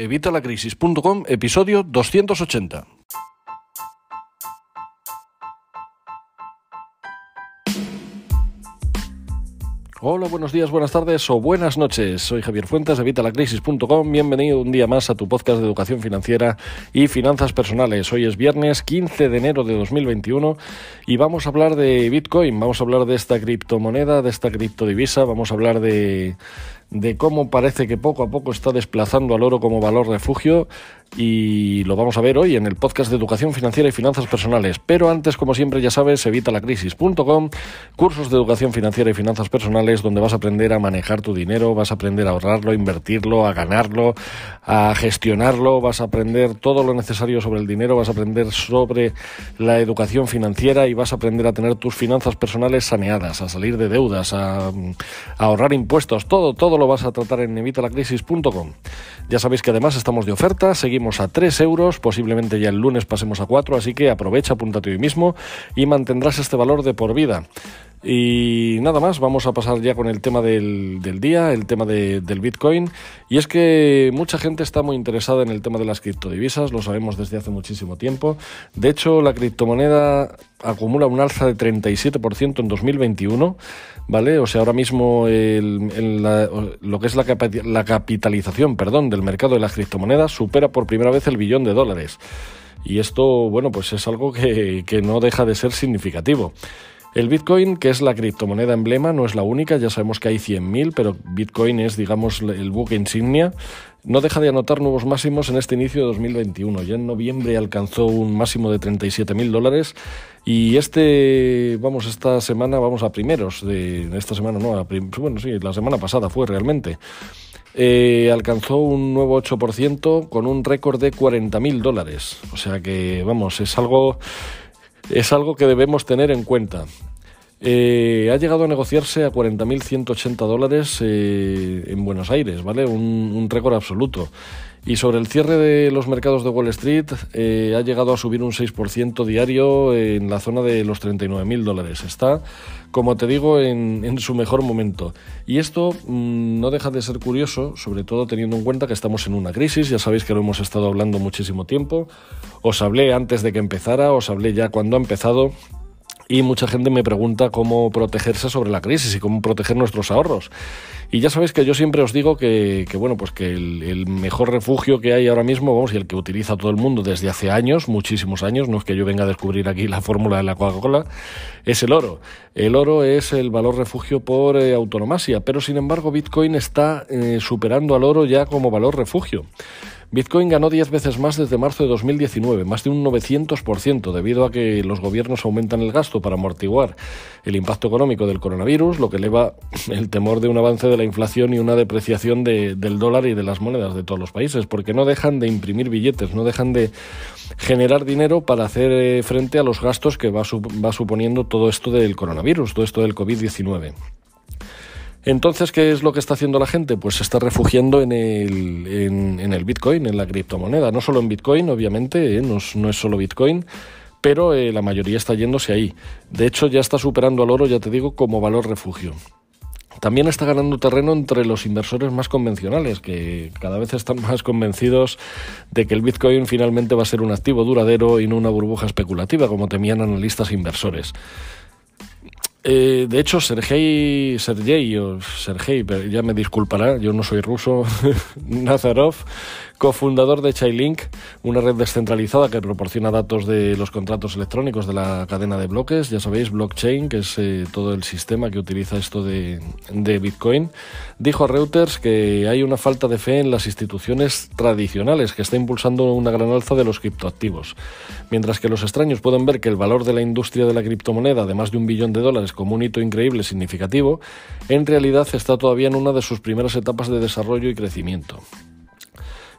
Evitalacrisis.com, episodio 280. Hola, buenos días, buenas tardes o buenas noches. Soy Javier Fuentes de Evitalacrisis.com. Bienvenido un día más a tu podcast de educación financiera y finanzas personales. Hoy es viernes 15 de enero de 2021 y vamos a hablar de Bitcoin. Vamos a hablar de esta criptomoneda, de esta criptodivisa. Vamos a hablar de de cómo parece que poco a poco está desplazando al oro como valor refugio y lo vamos a ver hoy en el podcast de Educación Financiera y Finanzas Personales. Pero antes, como siempre, ya sabes, evitalacrisis.com, cursos de Educación Financiera y Finanzas Personales donde vas a aprender a manejar tu dinero, vas a aprender a ahorrarlo, a invertirlo, a ganarlo, a gestionarlo, vas a aprender todo lo necesario sobre el dinero, vas a aprender sobre la educación financiera y vas a aprender a tener tus finanzas personales saneadas, a salir de deudas, a, a ahorrar impuestos, todo, todo lo vas a tratar en evitalacrisis.com. Ya sabéis que además estamos de oferta, seguimos a 3 euros, posiblemente ya el lunes pasemos a 4, así que aprovecha, apúntate hoy mismo y mantendrás este valor de por vida. Y nada más, vamos a pasar ya con el tema del, día, el tema del Bitcoin. Y es que mucha gente está muy interesada en el tema de las criptodivisas, lo sabemos desde hace muchísimo tiempo. De hecho, la criptomoneda acumula un alza de 37% en 2021, ¿vale? O sea, ahora mismo lo que es la, la capitalización perdón, del mercado de las criptomonedas supera por primera vez el billón de dólares. Y esto, bueno, pues es algo que, que no deja de ser significativo. El Bitcoin, que es la criptomoneda emblema, no es la única, ya sabemos que hay 100.000, pero Bitcoin es, digamos, el buque insignia. No deja de anotar nuevos máximos en este inicio de 2021. Ya en noviembre alcanzó un máximo de 37.000 dólares y este, vamos, esta semana, vamos a primeros de esta semana, no, bueno, sí, la semana pasada fue realmente. Eh, alcanzó un nuevo 8% con un récord de 40.000 dólares. O sea que, vamos, es algo es algo que debemos tener en cuenta. Eh, ha llegado a negociarse a 40.180 dólares eh, en Buenos Aires, ¿vale? Un, récord absoluto. Y sobre el cierre de los mercados de Wall Street, eh, ha llegado a subir un 6% diario en la zona de los 39.000 dólares. Está, como te digo, en, su mejor momento. Y esto mm, no deja de ser curioso, sobre todo teniendo en cuenta que estamos en una crisis. Ya sabéis que lo hemos estado hablando muchísimo tiempo. Os hablé antes de que empezara, os hablé ya cuando ha empezado y mucha gente me pregunta cómo protegerse sobre la crisis y cómo proteger nuestros ahorros. Y ya sabéis que yo siempre os digo que, bueno, pues que el, mejor refugio que hay ahora mismo, vamos, y el que utiliza todo el mundo desde hace años, muchísimos años, no es que yo venga a descubrir aquí la fórmula de la Coca-Cola, es el oro. El oro es el valor refugio por eh, autonomasia, pero sin embargo Bitcoin está eh, superando al oro ya como valor refugio. Bitcoin ganó 10 veces más desde marzo de 2019, más de un 900%, debido a que los gobiernos aumentan el gasto para amortiguar el impacto económico del coronavirus, lo que eleva el temor de un avance de la inflación y una depreciación del dólar y de las monedas de todos los países, porque no dejan de imprimir billetes, no dejan de generar dinero para hacer eh, frente a los gastos que va, va suponiendo todo esto del coronavirus, todo esto del COVID-19. Entonces, ¿qué es lo que está haciendo la gente? Pues se está refugiando en el, en, el Bitcoin, en la criptomoneda. No solo en Bitcoin, obviamente, ¿eh? no, es solo Bitcoin, pero eh, la mayoría está yéndose ahí. De hecho, ya está superando al oro, ya te digo, como valor refugio. También está ganando terreno entre los inversores más convencionales, que cada vez están más convencidos de que el Bitcoin finalmente va a ser un activo duradero y no una burbuja especulativa, como temían analistas e inversores. Eh, de hecho, Sergei, Sergei o Sergei, ya me disculpará, yo no soy ruso, Nazarov, cofundador de Chainlink, una red descentralizada que proporciona datos de los contratos electrónicos de la cadena de bloques, ya sabéis, blockchain, que es eh, todo el sistema que utiliza esto de, de, Bitcoin, dijo a Reuters que hay una falta de fe en las instituciones tradicionales que está impulsando una gran alza de los criptoactivos. Mientras que los extraños pueden ver que el valor de la industria de la criptomoneda de más de un billón de dólares como un hito increíble significativo, en realidad está todavía en una de sus primeras etapas de desarrollo y crecimiento.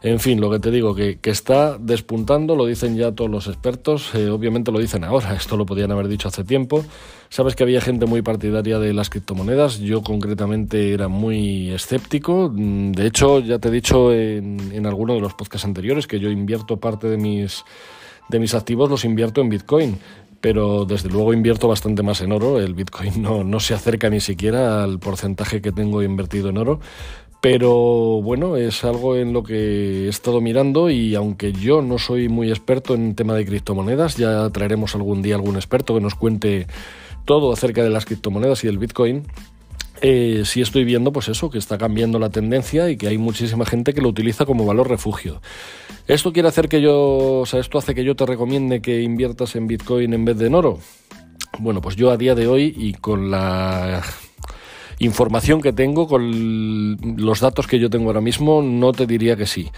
En fin, lo que te digo, que, está despuntando, lo dicen ya todos los expertos, eh, obviamente lo dicen ahora, esto lo podían haber dicho hace tiempo. Sabes que había gente muy partidaria de las criptomonedas, yo concretamente era muy escéptico, mm, de hecho ya te he dicho en, en alguno de los podcasts anteriores que yo invierto parte de mis, de mis activos, los invierto en Bitcoin pero desde luego invierto bastante más en oro. El Bitcoin no, no, se acerca ni siquiera al porcentaje que tengo invertido en oro, Pero bueno, es algo en lo que he estado mirando y aunque yo no soy muy experto en tema de criptomonedas, ya traeremos algún día algún experto que nos cuente todo acerca de las criptomonedas y del Bitcoin. Eh, sí estoy viendo pues eso, que está cambiando la tendencia y que hay muchísima gente que lo utiliza como valor refugio. ¿Esto quiere hacer que yo, o sea, esto hace que yo te recomiende que inviertas en Bitcoin en vez de en oro? Bueno, pues yo a día de hoy y con la información que tengo, con los datos que yo tengo ahora mismo, no te diría que sí.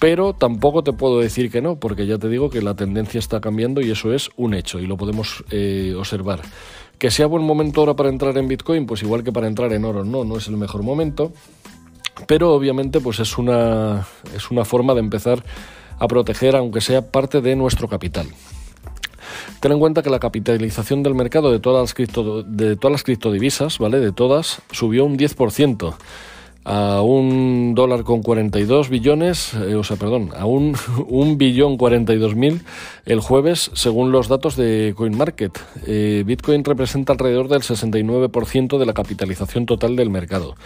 Pero tampoco te puedo decir que no, porque ya te digo que la tendencia está cambiando y eso es un hecho y lo podemos eh, observar. Que sea buen momento ahora para entrar en Bitcoin, pues igual que para entrar en oro, no, no es el mejor momento. Pero obviamente pues es una, es una forma de empezar a proteger, aunque sea parte de nuestro capital. Ten en cuenta que la capitalización del mercado de todas las, cripto, de todas las criptodivisas, ¿vale? De todas, subió un 10% a un dólar con 42 billones, eh, o sea, perdón, a un, un billón 42 mil el jueves, según los datos de CoinMarket. Eh, Bitcoin representa alrededor del 69% de la capitalización total del mercado.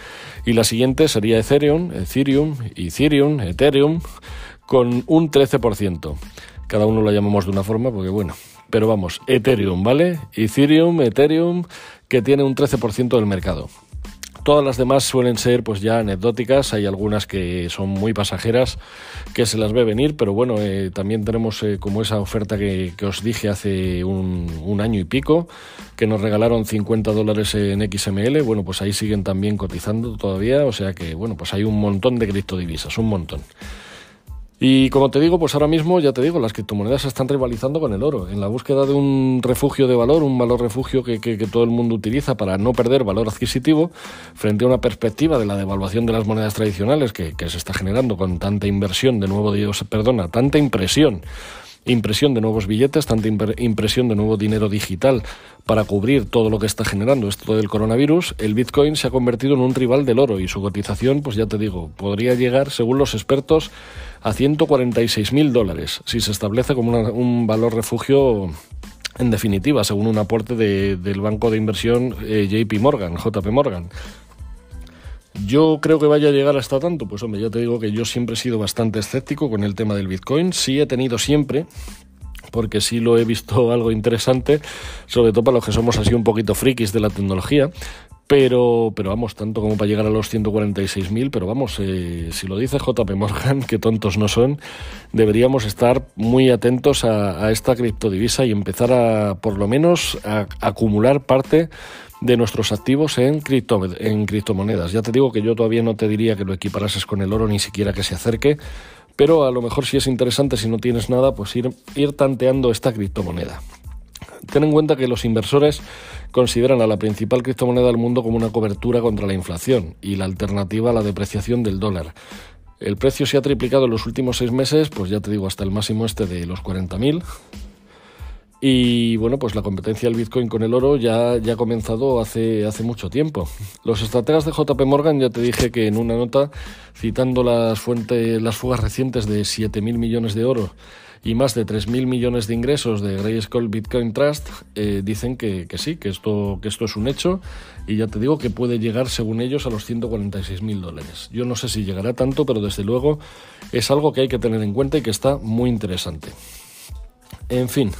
Y la siguiente sería Ethereum, Ethereum, Ethereum, Ethereum, con un 13%. Cada uno lo llamamos de una forma porque, bueno, pero vamos, Ethereum, ¿vale? Ethereum, Ethereum, que tiene un 13% del mercado. Todas las demás suelen ser pues ya anecdóticas, hay algunas que son muy pasajeras, que se las ve venir, pero bueno, eh, también tenemos eh, como esa oferta que, os dije hace un, un, año y pico, que nos regalaron 50 dólares en XML, bueno, pues ahí siguen también cotizando todavía, o sea que bueno, pues hay un montón de criptodivisas, un montón. Y como te digo, pues ahora mismo, ya te digo, las criptomonedas están rivalizando con el oro. En la búsqueda de un refugio de valor, un valor refugio que, todo el mundo utiliza para no perder valor adquisitivo, frente a una perspectiva de la devaluación de las monedas tradicionales que, se está generando con tanta inversión de nuevo, Dios, perdona, tanta impresión impresión de nuevos billetes, tanta impresión de nuevo dinero digital para cubrir todo lo que está generando esto del coronavirus, el Bitcoin se ha convertido en un rival del oro y su cotización, pues ya te digo, podría llegar, según los expertos, a 146 mil dólares si se establece como un valor refugio en definitiva, según un aporte del banco de inversión eh, JP Morgan, JP Morgan. Yo creo que vaya a llegar hasta tanto, pues hombre, ya te digo que yo siempre he sido bastante escéptico con el tema del Bitcoin, sí he tenido siempre, porque sí lo he visto algo interesante, sobre todo para los que somos así un poquito frikis de la tecnología, pero, pero vamos, tanto como para llegar a los 146.000, pero vamos, eh, si lo dice JP Morgan, que tontos no son, deberíamos estar muy atentos a, esta criptodivisa y empezar a, por lo menos, a acumular parte de nuestros activos en, cripto, en criptomonedas. Ya te digo que yo todavía no te diría que lo equiparases con el oro, ni siquiera que se acerque, pero a lo mejor si es interesante, si no tienes nada, pues ir, ir tanteando esta criptomoneda. Ten en cuenta que los inversores consideran a la principal criptomoneda del mundo como una cobertura contra la inflación y la alternativa a la depreciación del dólar. El precio se ha triplicado en los últimos seis meses, pues ya te digo, hasta el máximo este de los 40.000 y bueno, pues la competencia del Bitcoin con el oro ya, ya ha comenzado hace, hace mucho tiempo. Los estrategas de JP Morgan ya te dije que en una nota, citando las fuentes, las fugas recientes de 7.000 millones de oro y más de 3.000 millones de ingresos de Grayscale Bitcoin Trust, eh, dicen que, que, sí, que esto, que esto es un hecho y ya te digo que puede llegar, según ellos, a los 146.000 dólares. Yo no sé si llegará tanto, pero desde luego es algo que hay que tener en cuenta y que está muy interesante. En fin,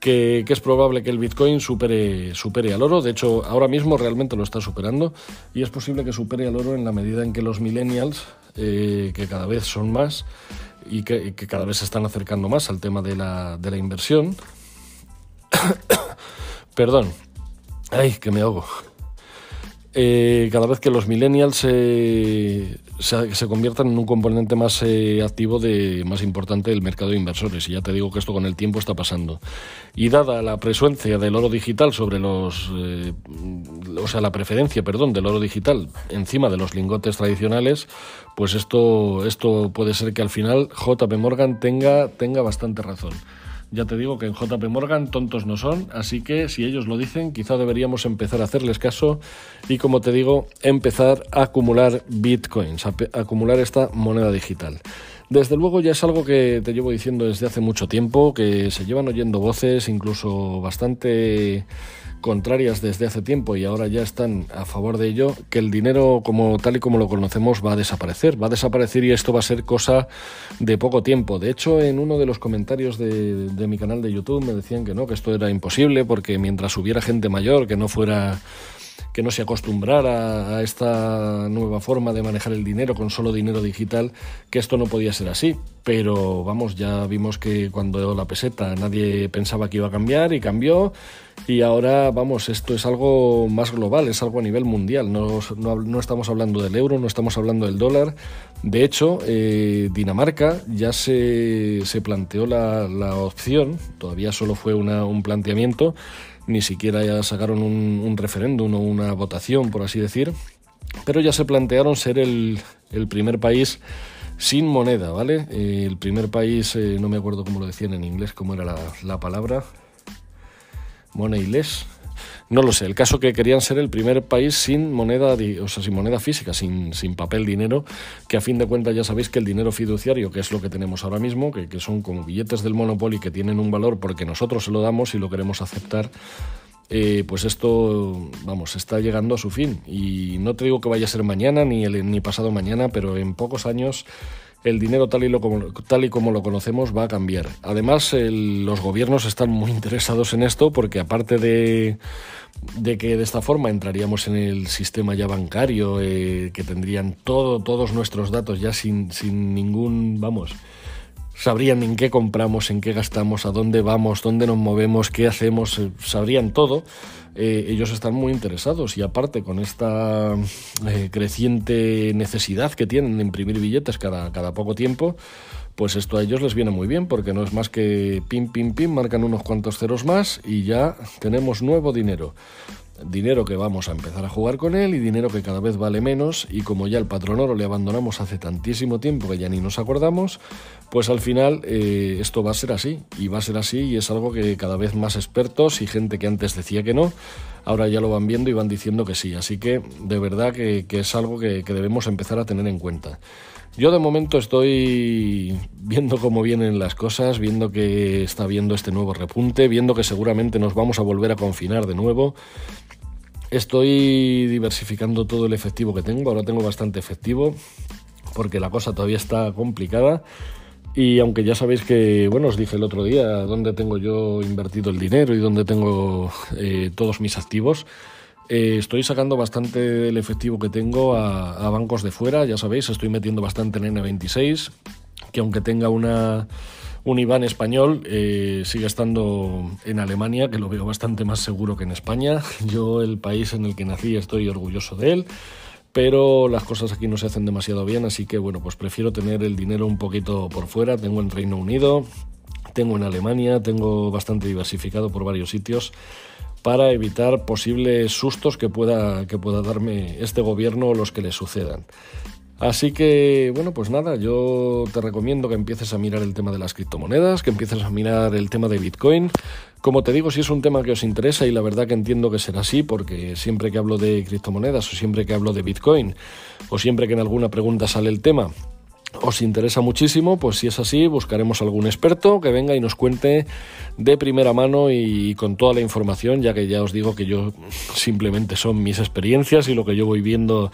que, es probable que el Bitcoin supere, supere al oro. De hecho, ahora mismo realmente lo está superando y es posible que supere al oro en la medida en que los millennials, eh, que cada vez son más y que, cada vez se están acercando más al tema de la, de la inversión. Perdón. Ay, que me ahogo. Eh, cada vez que los millennials se, se, conviertan en un componente más eh, activo, de, más importante del mercado de inversores. Y ya te digo que esto con el tiempo está pasando. Y dada la presencia del oro digital sobre los. Eh, o sea, la preferencia, perdón, del oro digital encima de los lingotes tradicionales, pues esto, esto puede ser que al final JP Morgan tenga, tenga bastante razón. Ya te digo que en JP Morgan tontos no son, así que si ellos lo dicen, quizá deberíamos empezar a hacerles caso y, como te digo, empezar a acumular bitcoins, acumular esta moneda digital. Desde luego ya es algo que te llevo diciendo desde hace mucho tiempo, que se llevan oyendo voces incluso bastante contrarias desde hace tiempo y ahora ya están a favor de ello, que el dinero como tal y como lo conocemos va a desaparecer, va a desaparecer y esto va a ser cosa de poco tiempo. De hecho, en uno de los comentarios de, de mi canal de YouTube me decían que no, que esto era imposible porque mientras hubiera gente mayor que no fuera que no se acostumbrara a esta nueva forma de manejar el dinero con solo dinero digital, que esto no podía ser así. Pero vamos, ya vimos que cuando la peseta nadie pensaba que iba a cambiar y cambió. Y ahora, vamos, esto es algo más global, es algo a nivel mundial. No, no, estamos hablando del euro, no estamos hablando del dólar. De hecho, eh, Dinamarca ya se, se planteó la, la, opción, todavía solo fue una, un planteamiento, ni siquiera ya sacaron un, referéndum o una votación, por así decir, pero ya se plantearon ser el, primer país sin moneda, ¿vale? Eh, el primer país, eh, no me acuerdo cómo lo decían en inglés, cómo era la, la palabra, moneyless, no lo sé, el caso que querían ser el primer país sin moneda, o sea, sin moneda física, sin, sin papel dinero, que a fin de cuentas ya sabéis que el dinero fiduciario, que es lo que tenemos ahora mismo, que, que son como billetes del Monopoly que tienen un valor porque nosotros se lo damos y lo queremos aceptar, eh, pues esto, vamos, está llegando a su fin. Y no te digo que vaya a ser mañana ni, el, ni pasado mañana, pero en pocos años el dinero tal y, lo, tal y como lo conocemos va a cambiar. Además, los gobiernos están muy interesados en esto porque aparte de, de que de esta forma entraríamos en el sistema ya bancario, eh, que tendrían todo, todos nuestros datos ya sin, sin ningún, vamos, sabrían en qué compramos, en qué gastamos, a dónde vamos, dónde nos movemos, qué hacemos, eh, sabrían todo. Eh, ellos están muy interesados y aparte con esta eh, creciente necesidad que tienen de imprimir billetes cada, cada poco tiempo, pues esto a ellos les viene muy bien porque no es más que pim, pim, pim, marcan unos cuantos ceros más y ya tenemos nuevo dinero dinero que vamos a empezar a jugar con él y dinero que cada vez vale menos y como ya el patrón oro le abandonamos hace tantísimo tiempo que ya ni nos acordamos, pues al final eh, esto va a ser así y va a ser así y es algo que cada vez más expertos y gente que antes decía que no, ahora ya lo van viendo y van diciendo que sí, así que de verdad que, es algo que, que debemos empezar a tener en cuenta. Yo de momento estoy viendo cómo vienen las cosas, viendo que está viendo este nuevo repunte, viendo que seguramente nos vamos a volver a confinar de nuevo Estoy diversificando todo el efectivo que tengo, ahora tengo bastante efectivo porque la cosa todavía está complicada. Y aunque ya sabéis que, bueno, os dije el otro día dónde tengo yo invertido el dinero y dónde tengo eh, todos mis activos, eh, estoy sacando bastante del efectivo que tengo a, a bancos de fuera, ya sabéis, estoy metiendo bastante en N26, que aunque tenga una un Iván español eh, sigue estando en Alemania, que lo veo bastante más seguro que en España. Yo, el país en el que nací, estoy orgulloso de él, pero las cosas aquí no se hacen demasiado bien, así que bueno, pues prefiero tener el dinero un poquito por fuera. Tengo en Reino Unido, tengo en Alemania, tengo bastante diversificado por varios sitios para evitar posibles sustos que pueda, que pueda darme este gobierno o los que le sucedan. Así que, bueno, pues nada, yo te recomiendo que empieces a mirar el tema de las criptomonedas, que empieces a mirar el tema de Bitcoin. Como te digo, si es un tema que os interesa y la verdad que entiendo que será así, porque siempre que hablo de criptomonedas o siempre que hablo de Bitcoin o siempre que en alguna pregunta sale el tema, os interesa muchísimo, pues si es así, buscaremos algún experto que venga y nos cuente de primera mano y con toda la información, ya que ya os digo que yo simplemente son mis experiencias y lo que yo voy viendo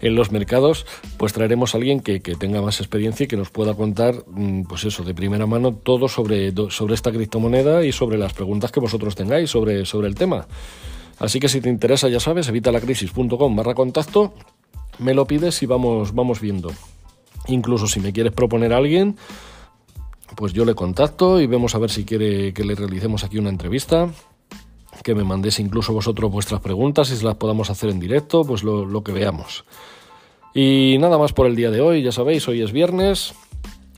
en los mercados, pues traeremos a alguien que, tenga más experiencia y que nos pueda contar, mm, pues eso, de primera mano todo sobre, sobre esta criptomoneda y sobre las preguntas que vosotros tengáis sobre, sobre el tema. Así que si te interesa, ya sabes, evitalacrisis.com barra contacto, me lo pides y vamos, vamos viendo. Incluso si me quieres proponer a alguien, pues yo le contacto y vemos a ver si quiere que le realicemos aquí una entrevista, que me mandéis incluso vosotros vuestras preguntas y si las podamos hacer en directo, pues lo, lo que veamos. Y nada más por el día de hoy, ya sabéis, hoy es viernes,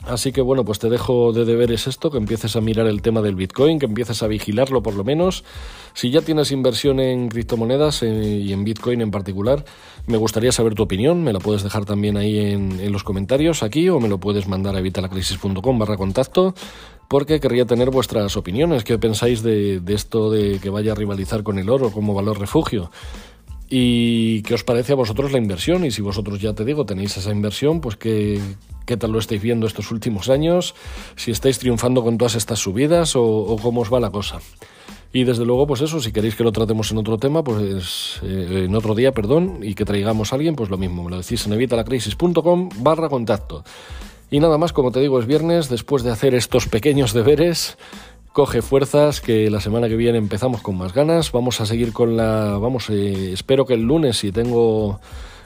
Así que bueno, pues te dejo de deberes esto, que empieces a mirar el tema del Bitcoin, que empieces a vigilarlo por lo menos. Si ya tienes inversión en criptomonedas eh, y en Bitcoin en particular, me gustaría saber tu opinión, me la puedes dejar también ahí en, los comentarios aquí o me lo puedes mandar a evitalacrisis.com barra contacto porque querría tener vuestras opiniones. ¿Qué pensáis de, de esto de que vaya a rivalizar con el oro como valor refugio? Y qué os parece a vosotros la inversión y si vosotros ya te digo tenéis esa inversión, pues qué, qué tal lo estáis viendo estos últimos años, si estáis triunfando con todas estas subidas o, cómo os va la cosa. Y desde luego, pues eso, si queréis que lo tratemos en otro tema, pues eh, en otro día, perdón, y que traigamos a alguien, pues lo mismo, me lo decís en evitalacrisis.com barra contacto. Y nada más, como te digo, es viernes, después de hacer estos pequeños deberes, coge fuerzas, que la semana que viene empezamos con más ganas. Vamos a seguir con la. Vamos, eh, espero que el lunes, si tengo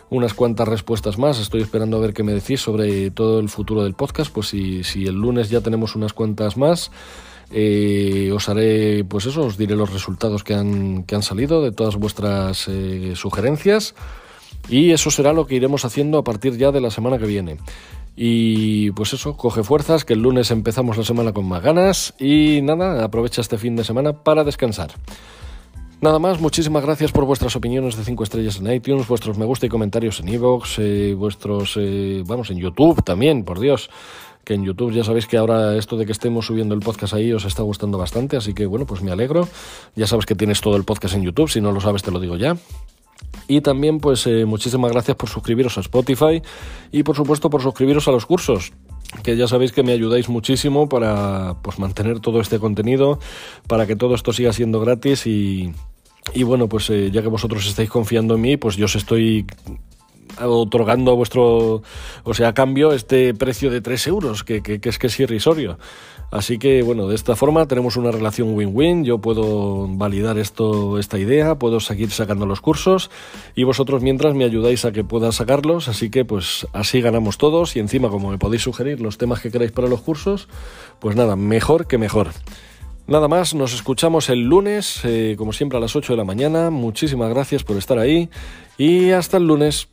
unas cuantas respuestas más, estoy esperando a ver qué me decís sobre todo el futuro del podcast. Pues si, si el lunes ya tenemos unas cuantas más. Eh, os haré, pues eso, os diré los resultados que han, que han salido de todas vuestras eh, sugerencias y eso será lo que iremos haciendo a partir ya de la semana que viene. Y pues eso, coge fuerzas, que el lunes empezamos la semana con más ganas y nada, aprovecha este fin de semana para descansar. Nada más, muchísimas gracias por vuestras opiniones de 5 estrellas en iTunes, vuestros me gusta y comentarios en iVoox, eh, vuestros, eh, vamos, en YouTube también, por Dios, que en YouTube ya sabéis que ahora esto de que estemos subiendo el podcast ahí os está gustando bastante, así que bueno, pues me alegro. Ya sabes que tienes todo el podcast en YouTube, si no lo sabes te lo digo ya. Y también, pues eh, muchísimas gracias por suscribiros a Spotify y por supuesto por suscribiros a los cursos que ya sabéis que me ayudáis muchísimo para pues, mantener todo este contenido, para que todo esto siga siendo gratis y, y bueno, pues eh, ya que vosotros estáis confiando en mí, pues yo os estoy otorgando a vuestro, o sea, a cambio este precio de 3 euros, que, que, es que es irrisorio. Así que bueno, de esta forma tenemos una relación win-win, yo puedo validar esto, esta idea, puedo seguir sacando los cursos y vosotros mientras me ayudáis a que pueda sacarlos, así que pues así ganamos todos y encima como me podéis sugerir los temas que queráis para los cursos, pues nada, mejor que mejor. Nada más, nos escuchamos el lunes, eh, como siempre a las 8 de la mañana. Muchísimas gracias por estar ahí y hasta el lunes.